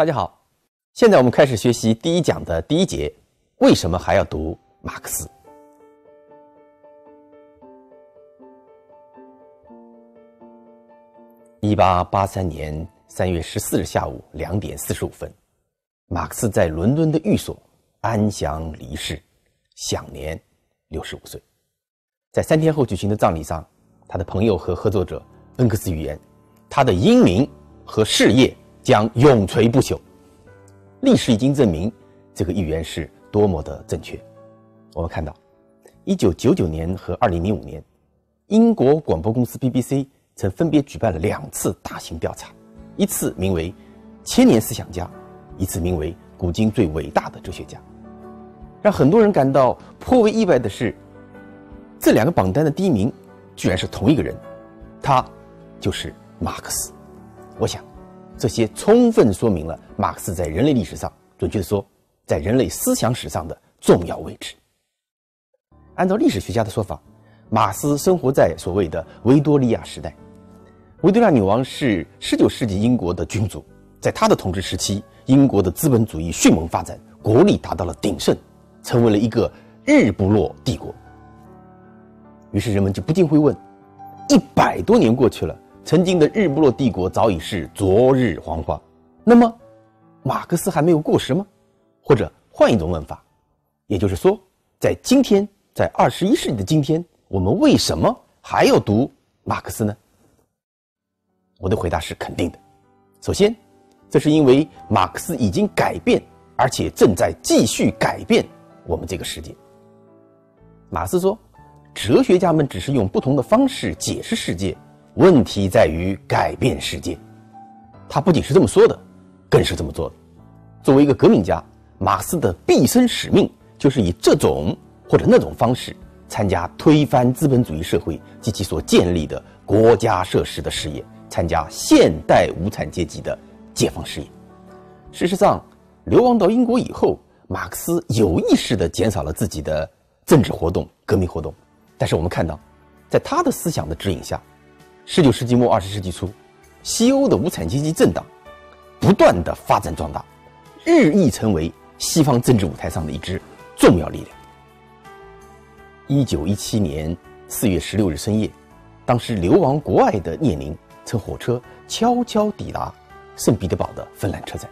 大家好，现在我们开始学习第一讲的第一节，为什么还要读马克思？一八八三年三月十四日下午两点四十五分，马克思在伦敦的寓所安详离世，享年六十五岁。在三天后举行的葬礼上，他的朋友和合作者恩格斯预言，他的英名和事业将永垂不朽。历史已经证明这个预言是多么的正确。我们看到，一九九九年和二零零五年，英国广播公司 BBC。曾分别举办了两次大型调查，一次名为“千年思想家”，一次名为“古今最伟大的哲学家”。让很多人感到颇为意外的是，这两个榜单的第一名居然是同一个人，他就是马克思。我想，这些充分说明了马克思在人类历史上，准确的说，在人类思想史上的重要位置。按照历史学家的说法，马克思生活在所谓的维多利亚时代。维多利亚女王是19世纪英国的君主，在她的统治时期，英国的资本主义迅猛发展，国力达到了鼎盛，成为了一个日不落帝国。于是人们就不禁会问：一百多年过去了，曾经的日不落帝国早已是昨日黄花，那么马克思还没有过时吗？或者换一种问法，也就是说，在今天，在二十一世纪的今天，我们为什么还要读马克思呢？我的回答是肯定的。首先，这是因为马克思已经改变，而且正在继续改变我们这个世界。马克思说：“哲学家们只是用不同的方式解释世界，问题在于改变世界。”他不仅是这么说的，更是这么做的。作为一个革命家，马克思的毕生使命就是以这种或者那种方式参加推翻资本主义社会及其所建立的国家设施的事业。参加现代无产阶级的解放事业。事实上，流亡到英国以后，马克思有意识地减少了自己的政治活动、革命活动。但是，我们看到，在他的思想的指引下，19世纪末、20世纪初，西欧的无产阶级政党不断地发展壮大，日益成为西方政治舞台上的一支重要力量。1917年4月16日深夜，当时流亡国外的列宁。乘火车悄悄抵达圣彼得堡的芬兰车站。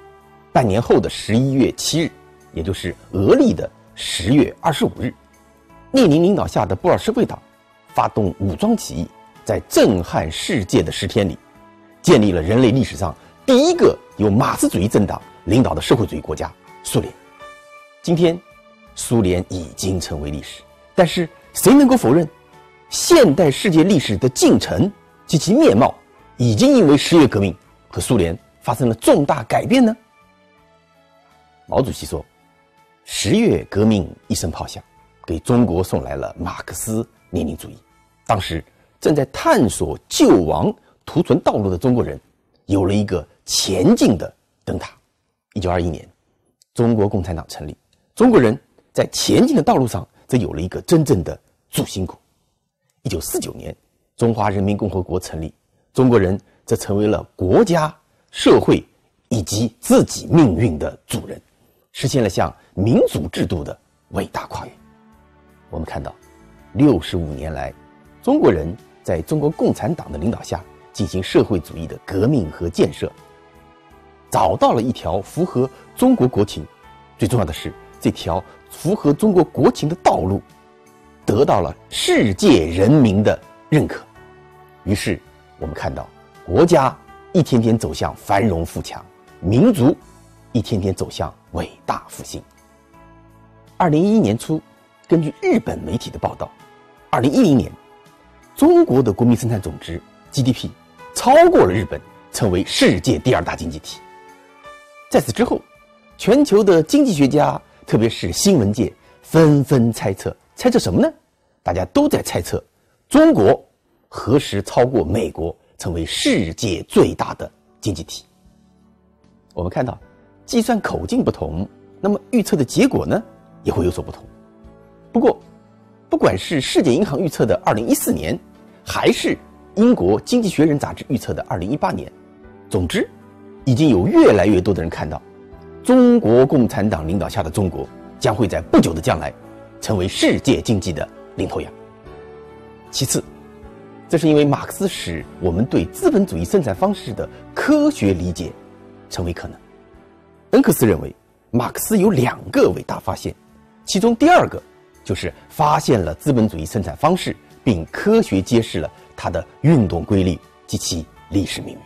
半年后的十一月七日，也就是俄历的十月二十五日，列宁领导下的布尔什维党发动武装起义，在震撼世界的十天里，建立了人类历史上第一个由马克思主义政党领导的社会主义国家——苏联。今天，苏联已经成为历史，但是谁能够否认，现代世界历史的进程及其面貌？已经因为十月革命和苏联发生了重大改变呢。毛主席说：“十月革命一声炮响，给中国送来了马克思列宁主义。当时正在探索救亡图存道路的中国人，有了一个前进的灯塔。一九二一年，中国共产党成立，中国人在前进的道路上则有了一个真正的主心骨。一九四九年，中华人民共和国成立。”中国人则成为了国家、社会以及自己命运的主人，实现了向民主制度的伟大跨越。我们看到，六十五年来，中国人在中国共产党的领导下进行社会主义的革命和建设，找到了一条符合中国国情，最重要的是，这条符合中国国情的道路得到了世界人民的认可，于是。我们看到，国家一天天走向繁荣富强，民族一天天走向伟大复兴。二零一一年初，根据日本媒体的报道，二零一零年，中国的国民生产总值 GDP 超过了日本，成为世界第二大经济体。在此之后，全球的经济学家，特别是新闻界，纷纷猜测，猜测什么呢？大家都在猜测中国。何时超过美国，成为世界最大的经济体？我们看到，计算口径不同，那么预测的结果呢，也会有所不同。不过，不管是世界银行预测的二零一四年，还是英国《经济学人》杂志预测的二零一八年，总之，已经有越来越多的人看到，中国共产党领导下的中国将会在不久的将来成为世界经济的领头羊。其次，这是因为马克思使我们对资本主义生产方式的科学理解成为可能。恩格斯认为，马克思有两个伟大发现，其中第二个就是发现了资本主义生产方式，并科学揭示了它的运动规律及其历史命运。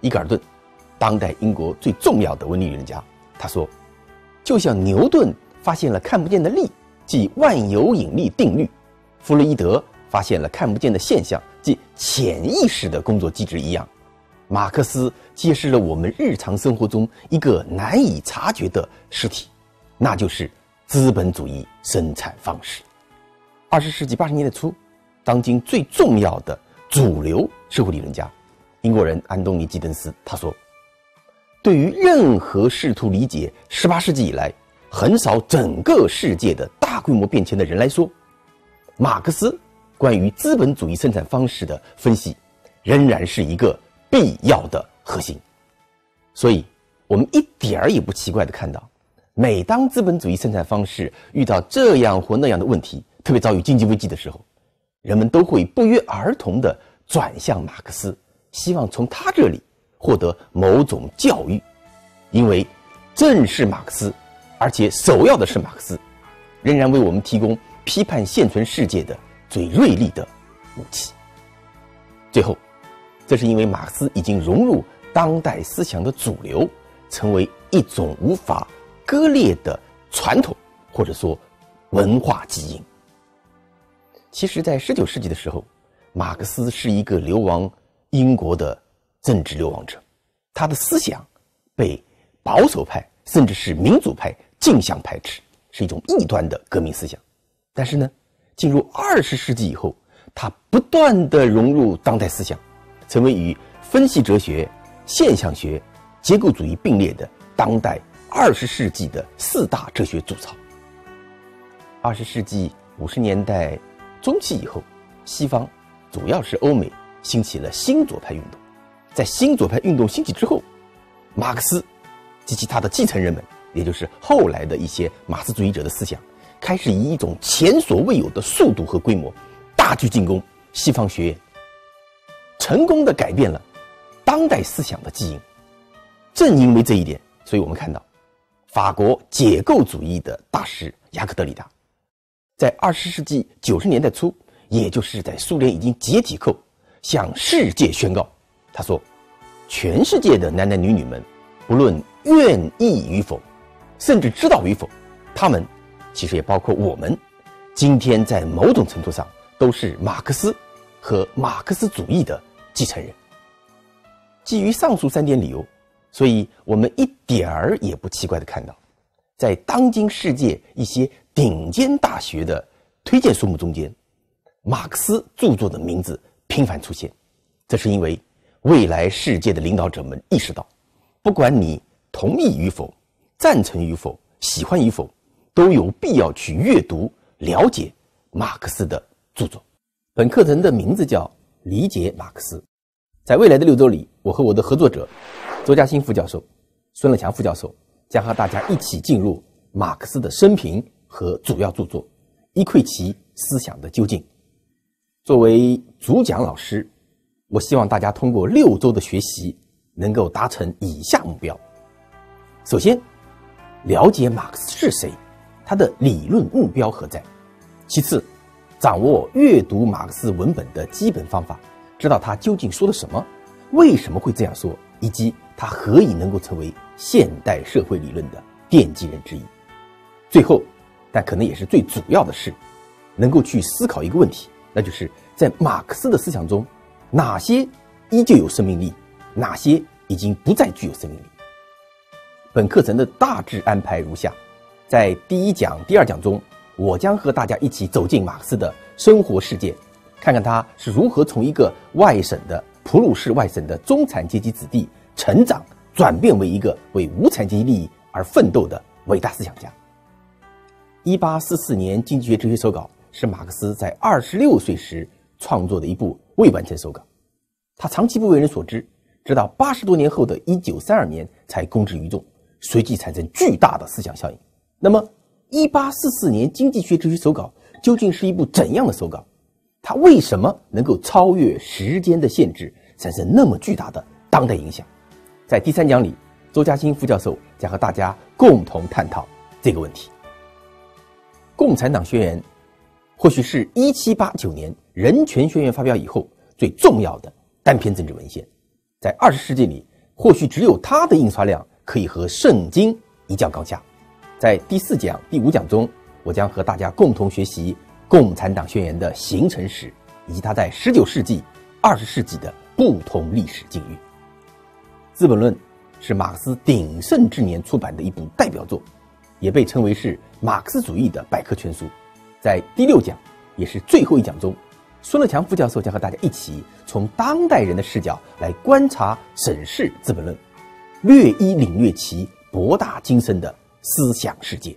伊格尔顿，当代英国最重要的文理人家，他说：“就像牛顿发现了看不见的力，即万有引力定律；弗洛伊德发现了看不见的现象，即潜意识的工作机制一样，马克思揭示了我们日常生活中一个难以察觉的实体，那就是资本主义生产方式。”二十世纪八十年代初，当今最重要的主流社会理论家。英国人安东尼·基登斯他说：“对于任何试图理解十八世纪以来横扫整个世界的大规模变迁的人来说，马克思关于资本主义生产方式的分析仍然是一个必要的核心。所以，我们一点儿也不奇怪的看到，每当资本主义生产方式遇到这样或那样的问题，特别遭遇经济危机的时候，人们都会不约而同的转向马克思。”希望从他这里获得某种教育，因为正是马克思，而且首要的是马克思，仍然为我们提供批判现存世界的最锐利的武器。最后，这是因为马克思已经融入当代思想的主流，成为一种无法割裂的传统，或者说文化基因。其实，在十九世纪的时候，马克思是一个流亡。英国的政治流亡者，他的思想被保守派甚至是民主派竞相排斥，是一种异端的革命思想。但是呢，进入二十世纪以后，他不断的融入当代思想，成为与分析哲学、现象学、结构主义并列的当代二十世纪的四大哲学主操。二十世纪五十年代中期以后，西方主要是欧美。兴起了新左派运动，在新左派运动兴起之后，马克思及其他的继承人们，也就是后来的一些马克思主义者的思想，开始以一种前所未有的速度和规模，大举进攻西方学院，成功的改变了当代思想的基因。正因为这一点，所以我们看到，法国解构主义的大师雅克·德里达，在二十世纪九十年代初，也就是在苏联已经解体后。向世界宣告，他说：“全世界的男男女女们，不论愿意与否，甚至知道与否，他们其实也包括我们，今天在某种程度上都是马克思和马克思主义的继承人。基于上述三点理由，所以我们一点儿也不奇怪的看到，在当今世界一些顶尖大学的推荐书目中间，马克思著作的名字。”频繁出现，这是因为未来世界的领导者们意识到，不管你同意与否、赞成与否、喜欢与否，都有必要去阅读、了解马克思的著作。本课程的名字叫《理解马克思》。在未来的六周里，我和我的合作者周嘉欣副教授、孙乐强副教授将和大家一起进入马克思的生平和主要著作，一窥其思想的究竟。作为主讲老师，我希望大家通过六周的学习，能够达成以下目标：首先，了解马克思是谁，他的理论目标何在；其次，掌握阅读马克思文本的基本方法，知道他究竟说了什么，为什么会这样说，以及他何以能够成为现代社会理论的奠基人之一；最后，但可能也是最主要的是，能够去思考一个问题。那就是在马克思的思想中，哪些依旧有生命力，哪些已经不再具有生命力。本课程的大致安排如下：在第一讲、第二讲中，我将和大家一起走进马克思的生活世界，看看他是如何从一个外省的普鲁士外省的中产阶级子弟成长，转变为一个为无产阶级利益而奋斗的伟大思想家。一八四四年《经济学哲学手稿》。是马克思在二十六岁时创作的一部未完成手稿，他长期不为人所知，直到八十多年后的一九三二年才公之于众，随即产生巨大的思想效应。那么，一八四四年《经济学哲学手稿》究竟是一部怎样的手稿？它为什么能够超越时间的限制，产生那么巨大的当代影响？在第三讲里，周嘉欣副教授将和大家共同探讨这个问题。《共产党宣言》或许是一七八九年《人权宣言》发表以后最重要的单篇政治文献，在二十世纪里，或许只有它的印刷量可以和《圣经》一较高下。在第四讲、第五讲中，我将和大家共同学习。共产党宣言的形成史，以及它在十九世纪、二十世纪的不同历史境遇。《资本论》是马克思鼎盛之年出版的一部代表作，也被称为是马克思主义的百科全书。在第六讲，也是最后一讲中，孙乐强副教授将和大家一起从当代人的视角来观察、审视《资本论》，略一领略其博大精深的思想世界。